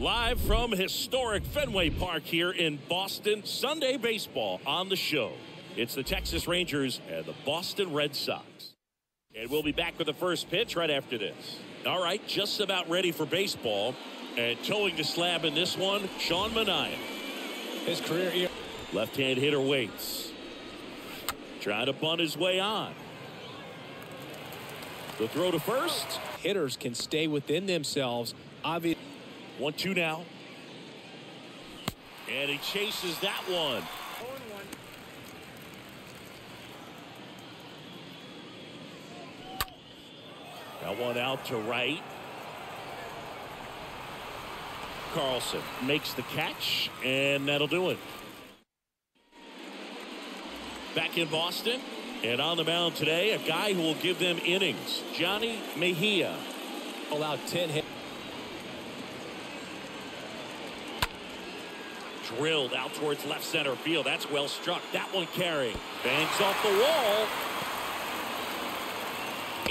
Live from historic Fenway Park here in Boston, Sunday baseball on the show. It's the Texas Rangers and the Boston Red Sox. And we'll be back with the first pitch right after this. All right, just about ready for baseball. And toeing the slab in this one, Sean Manaea. His career year. Left-hand hitter waits. Trying to bunt his way on. The throw to first. Hitters can stay within themselves. Obvious. One two now. And he chases that one. That one out to right. Carlson makes the catch, and that'll do it. Back in Boston, and on the mound today, a guy who will give them innings, Johnny Mejia. Allowed 10 hits. Drilled out towards left center field. That's well struck. That one carrying. Banks off the wall.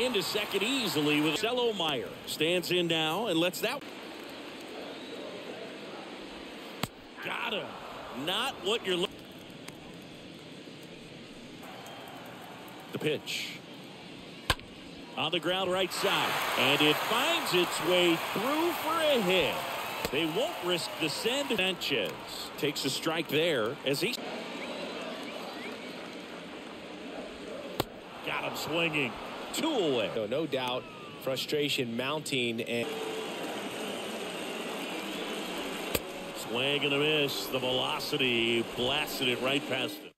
Into second easily with Cello Mayer. Stands in now and lets that. Got him. Not what you're looking. The pitch. On the ground right side. And it finds its way through for a hit. They won't risk the send. Sanchez takes a strike there as he got him swinging. Two away. No, no doubt frustration mounting and Swing and a miss. The velocity blasted it right past it.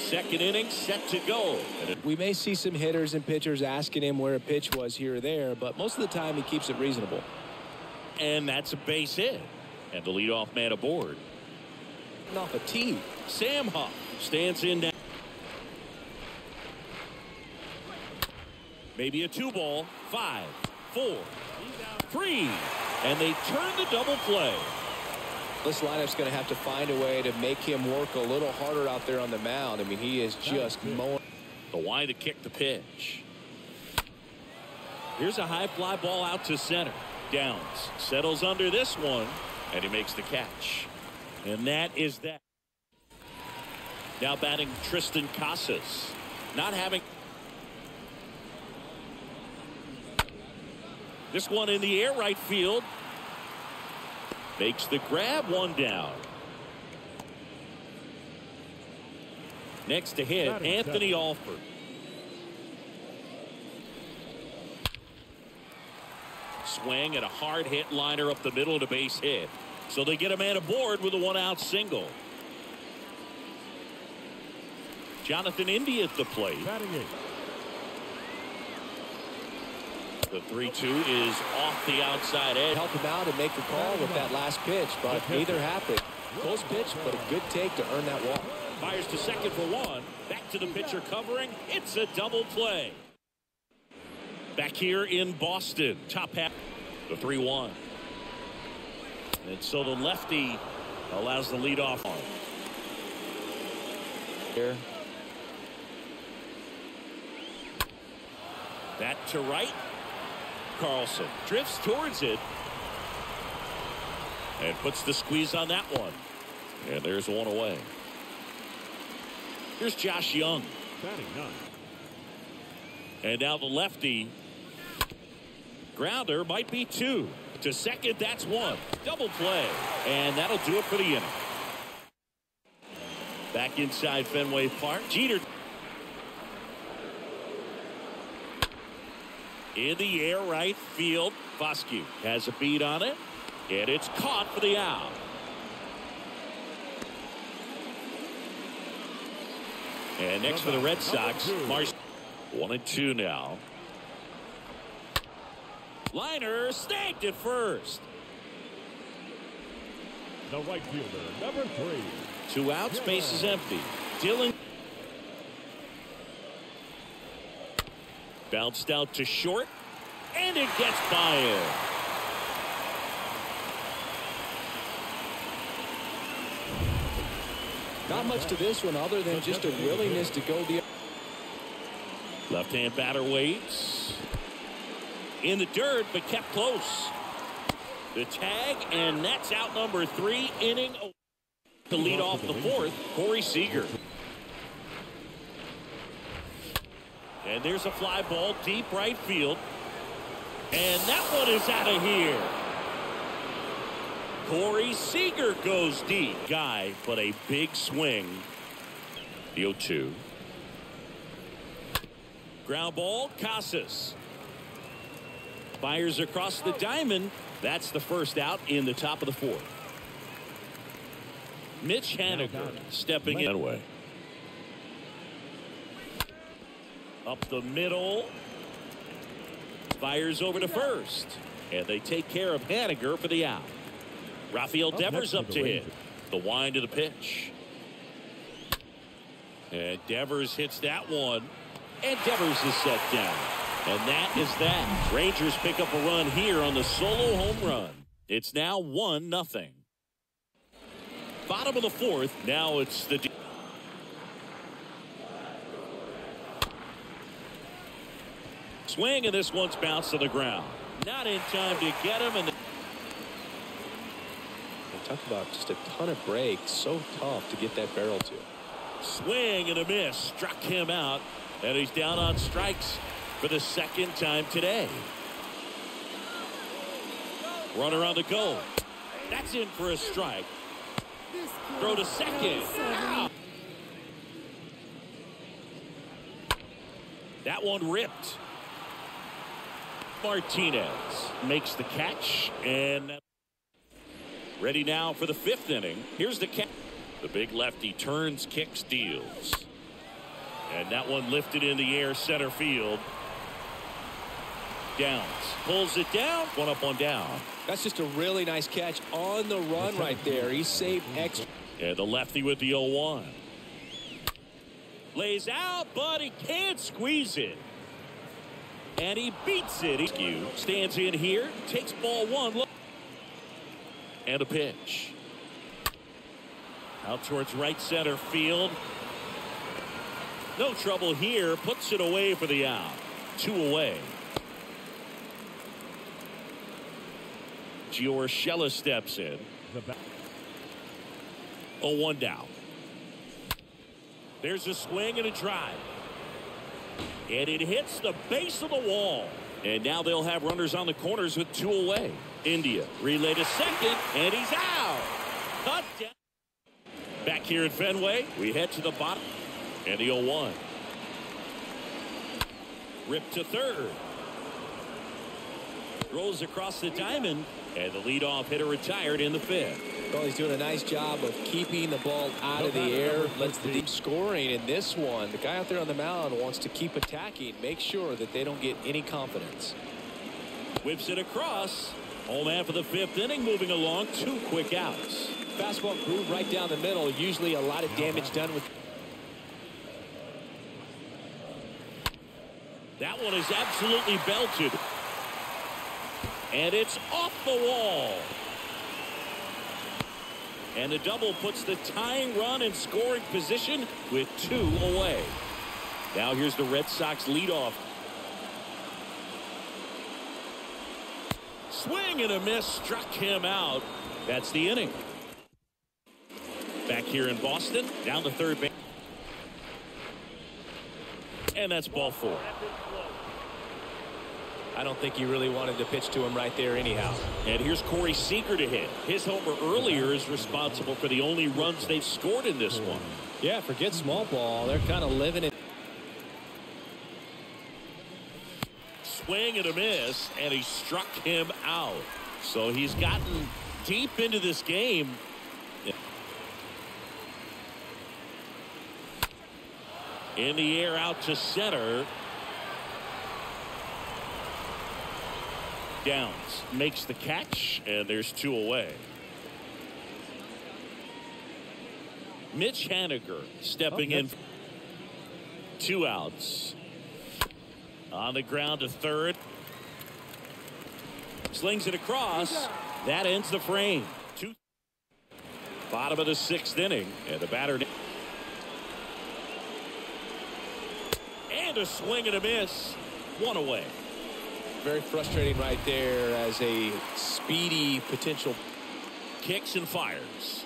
Second inning set to go. we may see some hitters and pitchers asking him where a pitch was here or there, but most of the time he keeps it reasonable. And that's a base hit. And the leadoff man aboard. Off a tee. Sam Huff stands in now. Maybe a two ball. Five, four, three. And they turn the double play. This lineup's going to have to find a way to make him work a little harder out there on the mound. I mean, he is just mowing. The wide to kick the pitch. Here's a high fly ball out to center. Downs settles under this one, and he makes the catch. And that is that. Now batting Triston Casas. Not having. This one in the air right field. Makes the grab one down. Next to hit, Anthony Alford. Swing and a hard hit liner up the middle to base hit. So they get a man aboard with a one out single. Jonathan India at the plate. The 3 2 is off the outside edge. Help him out and make the call with that last pitch, but neither happened. Close pitch, but a good take to earn that walk. Fires to second for one. Back to the pitcher covering. It's a double play. Back here in Boston. Top half. The 3 1. And so the lefty allows the lead off on. Here. That to right. Carlson drifts towards it and puts the squeeze on that one. And there's one away. Here's Josh Jung. And now the lefty. Grounder might be two. To second, that's one. Double play. And that'll do it for the inning. Back inside Fenway Park. Jeter. In the air right field. Foscue has a beat on it. And it's caught for the out. And next for the Red Sox, Mars. One and two now. Liner snagged at first. The right fielder, number three. Two outs, base is empty. Dylan bounced out to short, and it gets by him. Not much to this one other than just a willingness to go the Left-hand batter waits. In the dirt, but kept close. The tag, and that's out number three inning to lead off the fourth, Corey Seager. And there's a fly ball deep right field. And that one is out of here. Corey Seager goes deep. Guy, but a big swing. The 0-2. Ground ball, Casas. Fires across the diamond. That's the first out in the top of the fourth. Mitch Haniger stepping in. That way. Up the middle. Fires over to first. And they take care of Haniger for the out. Rafael Devers up to hit. The wind of the pitch. And Devers hits that one. And Devers is set down. And that is that. Rangers pick up a run here on the solo home run. It's now 1 nothing. Bottom of the fourth. Now it's the. Swing and this one's bounced to the ground. Not in time to get him. And talk about just a ton of breaks. So tough to get that barrel to. Swing and a miss. Struck him out. And he's down on strikes for the second time today. Runner on the goal. That's in for a strike. Throw to second. That one ripped. Martinez makes the catch and ready now for the fifth inning. Here's the catch. The big lefty turns, kicks, deals. And that one lifted in the air center field. Downs pulls it down. One up, one down. That's just a really nice catch on the run right there. He saved X. Yeah, the lefty with the 0-1. Lays out, but he can't squeeze it. And he beats it. He stands in here, takes ball one. Look. And a pitch. Out towards right center field. No trouble here. Puts it away for the out. Two away. Gio Urshela steps in. Oh, one down. There's a swing and a drive. And it hits the base of the wall. And now they'll have runners on the corners with two away. India relay to second, and he's out. Cut down. Back here at Fenway, we head to the bottom. And the 0-1. Ripped to third. Rolls across the diamond. And the leadoff hitter retired in the fifth. Well, he's doing a nice job of keeping the ball out of the air. Lets the deep scoring in this one. The guy out there on the mound wants to keep attacking. Make sure that they don't get any confidence. Whips it across. Home half of the fifth inning moving along. Two quick outs. Fastball groove right down the middle. Usually a lot of damage done with. That one is absolutely belted. And it's off the wall. And the double puts the tying run in scoring position with two away. Now here's the Red Sox leadoff. Swing and a miss struck him out. That's the inning. Back here in Boston, down the third base. And that's ball four. I don't think he really wanted to pitch to him right there anyhow. And here's Corey Seager to hit. His homer earlier is responsible for the only runs they've scored in this one. Yeah, forget small ball. They're kind of living it. Swing and a miss, and he struck him out. So he's gotten deep into this game. In the air out to center. Downs makes the catch, and there's two away. Mitch Haniger stepping oh, in. Two outs. On the ground to third. Slings it across. That ends the frame. Two. Bottom of the sixth inning. And the batter. And a swing and a miss. One away very frustrating right there as a speedy potential. Kicks and fires.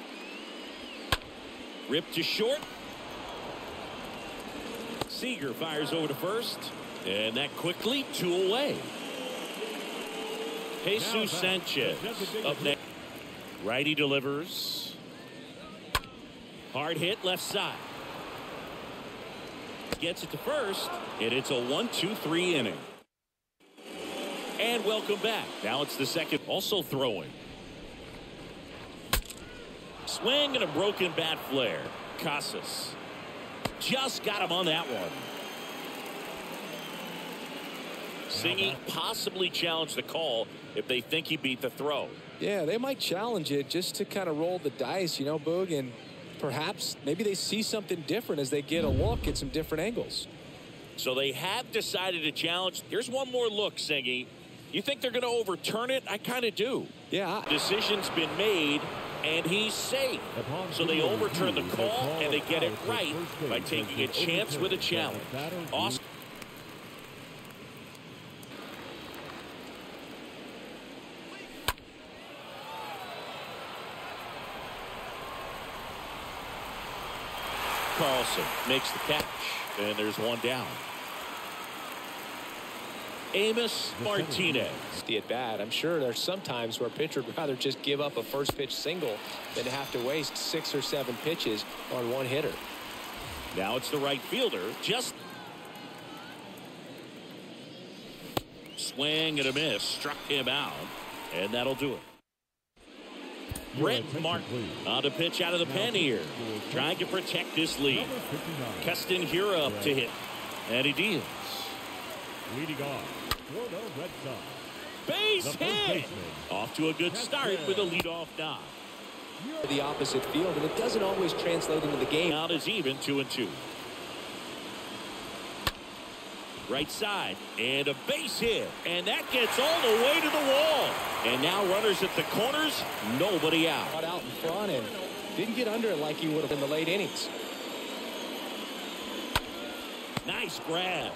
Ripped to short. Seager fires over to first. And that quickly, two away. Jesus Sanchez up next. Righty delivers. Hard hit left side. Gets it to first, and it's a one, two, three inning. And welcome back. Now it's the second, also throwing. Swing and a broken bat flare. Casas just got him on that one. Singy possibly challenge the call if they think he beat the throw. Yeah, they might challenge it just to kind of roll the dice, you know, Boog, and perhaps maybe they see something different as they get a look at some different angles. So they have decided to challenge. Here's one more look, Singy. You think they're going to overturn it? I kind of do. Yeah. Decision's been made, and he's safe. So they overturn the call, and they get it right by taking a chance with a challenge. Awesome. Carlson makes the catch, and there's one down. Amos Martinez. The at bat, I'm sure there's some times where a pitcher would rather just give up a first pitch single than have to waste six or seven pitches on one hitter. Now it's the right fielder. Just swing and a miss. Struck him out. And that'll do it. Brent Martin on uh, to pitch out of the pen here. Trying to protect this lead. Keston Hiura up to hit. And he deals. Leading off, Florida Red Sox. Base The hit. Off to a good start with a leadoff knock. The opposite field, and it doesn't always translate into the game. Out is even two and two. Right side and a base hit and that gets all the way to the wall and now runners at the corners nobody out. Got out in front and didn't get under it like he would have in the late innings. Nice grab.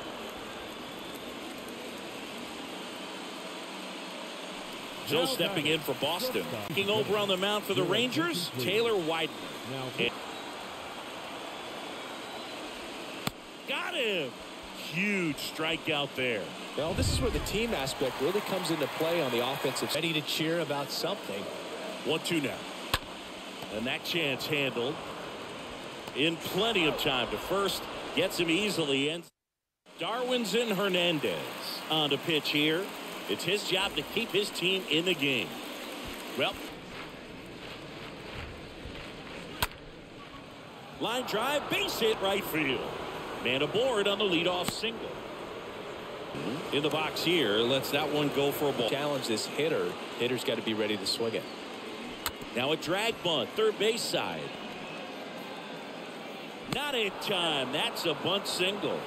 Joe stepping in for Boston. Looking over on the mound for the Rangers, Taylor White. Now, Got him. Huge strikeout there. Well, this is where the team aspect really comes into play on the offensive. Ready to cheer about something. One two now. And that chance handled in plenty of time to first. Gets him easily in. Darwinson Hernandez on the pitch here. It's his job to keep his team in the game. Well, line drive, base hit right field. Man aboard on the leadoff single. In the box here, lets that one go for a ball. Challenge this hitter. Hitter's got to be ready to swing it. Now a drag bunt, third base side. Not in time. That's a bunt single.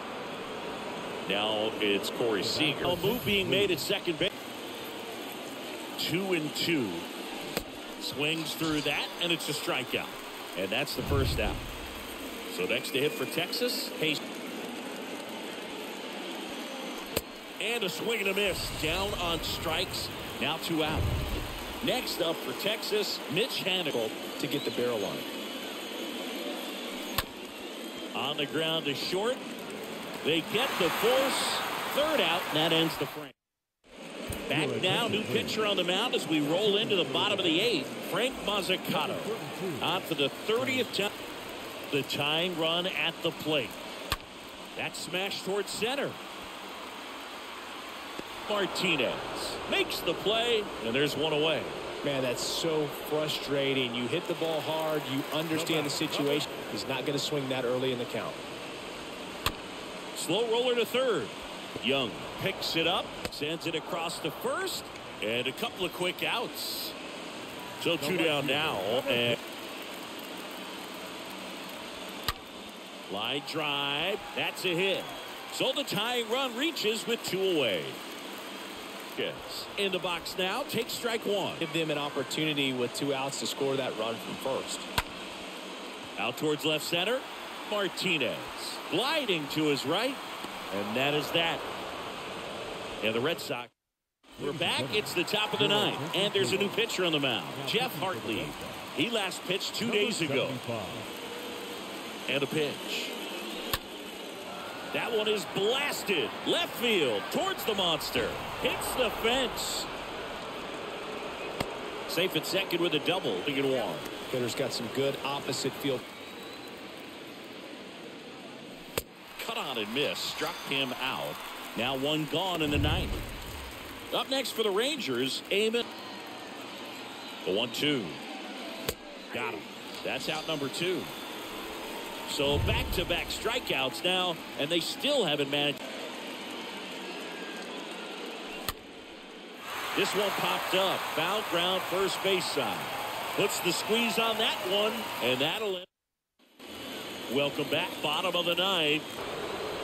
Now it's Corey Seager. A move being made at second base. Two and two. Swings through that, and it's a strikeout. And that's the first out. So next to hit for Texas, Hayes. And a swing and a miss. Down on strikes. Now two out. Next up for Texas, Mitch Haniger. to get the barrel on it. On the ground to short. They get the force. Third out, and that ends the frame. Back now, new pitcher on the mound as we roll into the bottom of the eighth. Frank Mazzucato on for the 30th time. The tying run at the plate. That smash towards center. Martinez makes the play, and there's one away. Man, that's so frustrating. You hit the ball hard. You understand the situation. He's not going to swing that early in the count. Slow roller to third. Jung picks it up, sends it across to first, and a couple of quick outs. So two down now. And line drive. That's a hit. So the tying run reaches with two away. Yes. In the box now. Take strike one. Give them an opportunity with two outs to score that run from first. Out towards left center. Martinez gliding to his right. And that is that. Yeah, the Red Sox We're back. It's the top of the ninth, and there's a new pitcher on the mound, Jeff Hartley. He last pitched two days ago. And a pitch. That one is blasted left field towards the monster. Hits the fence. Safe at second with a double. Big and one. Hitter's got some good opposite field. And miss. Struck him out. Now one gone in the ninth. Up next for the Rangers, Amon. The one two. Got him. That's out number two. So back-to-back strikeouts now, and they still haven't managed. This one popped up. Foul ground first base side. Puts the squeeze on that one, and that'll. Welcome back, bottom of the ninth.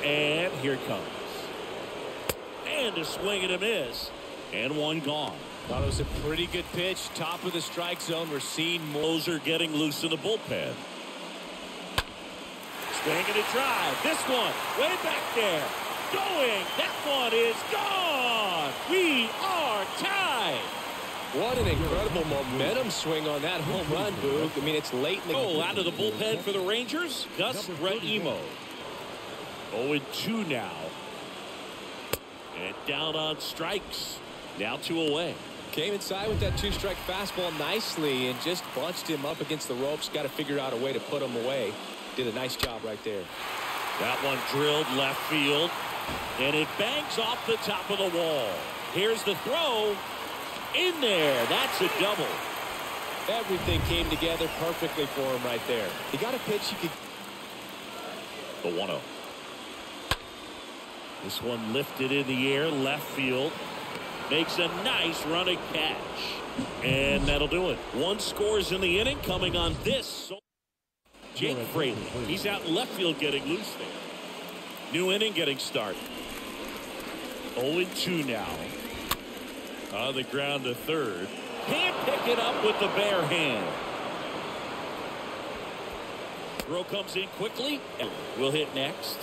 And here it comes. And a swing and a miss. And one gone. Thought it was a pretty good pitch. Top of the strike zone. We're seeing Moser getting loose in the bullpen. Swing and a drive. This one way back there. Going. That one is gone. We are tied. What an incredible momentum swing on that home run, Boog. I mean, it's late in the goal out of the bullpen for the Rangers. Gus Emo. 0-2 now. And down on strikes. Now two away. Came inside with that two-strike fastball nicely and just bunched him up against the ropes. Got to figure out a way to put him away. Did a nice job right there. That one drilled left field. And it bangs off the top of the wall. Here's the throw. In there. That's a double. Everything came together perfectly for him right there. He got a pitch he could. The 1 0. This one lifted in the air, left field. Makes a nice run, running catch. And that'll do it. One scores in the inning coming on this. Jake Fraley. He's out in left field getting loose there. New inning getting started. 0-2 now. On the ground to third. Can't pick it up with the bare hand. Throw comes in quickly. We'll hit next.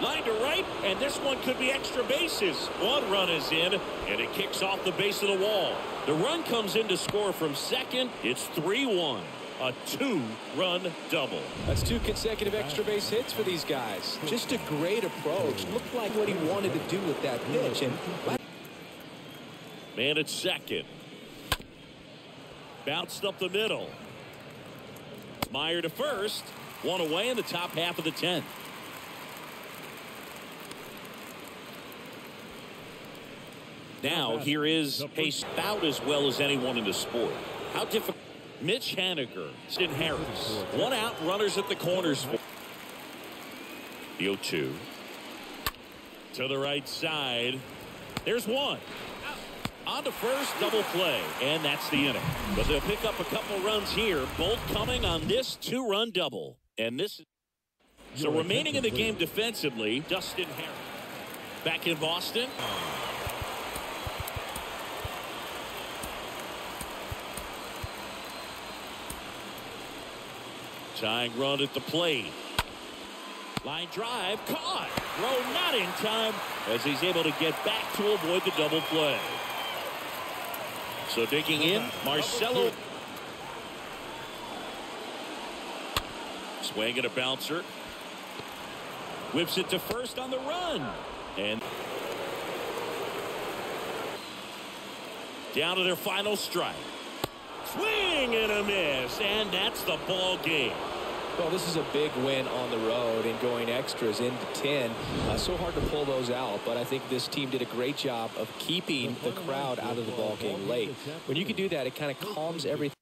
Line to right, and this one could be extra bases. One run is in, and it kicks off the base of the wall. The run comes in to score from second. It's 3-1. A two-run double. That's two consecutive extra base hits for these guys. Just a great approach. Looked like what he wanted to do with that pitch. And Man at second. Bounced up the middle. Mayer to first. One away in the top half of the 10th. Now, here is a spout as well as anyone in the sport. How difficult. Mitch Haniger, Sid Harris. One out, runners at the corners. The 0 2. To the right side. There's one. On to first, double play. And that's the inning. But they'll pick up a couple runs here, both coming on this two run double. And this. So remaining in the game defensively, Dustin Harris. Back in Boston. Tying run at the plate. Line drive caught. Throw not in time as he's able to get back to avoid the double play. So digging in, Marcelo. Swing and a bouncer. Whips it to first on the run. And down to their final strike. Swing and a miss, and that's the ball game. Well, this is a big win on the road and going extras into 10. Uh, so hard to pull those out, but I think this team did a great job of keeping the crowd out of the ball game late. When you can do that, it kind of calms everything.